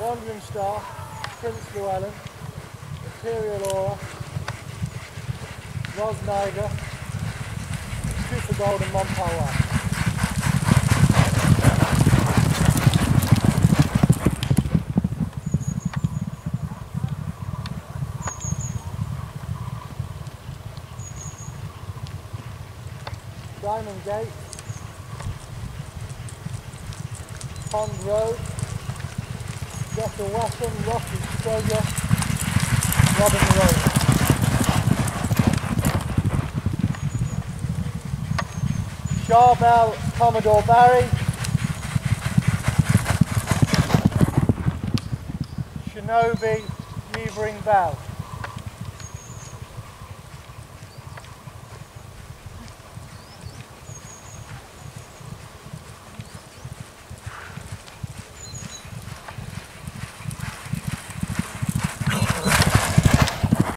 Wandering Star, Prince Llewellyn, Imperial Aura, Ros Niger, Super Gold and Monpower. Diamond Gait, Pond Road, Get a Weapon, Treasure, Robin Road. Charbel, Commodore Barry, Shinobi, Nevering Bell.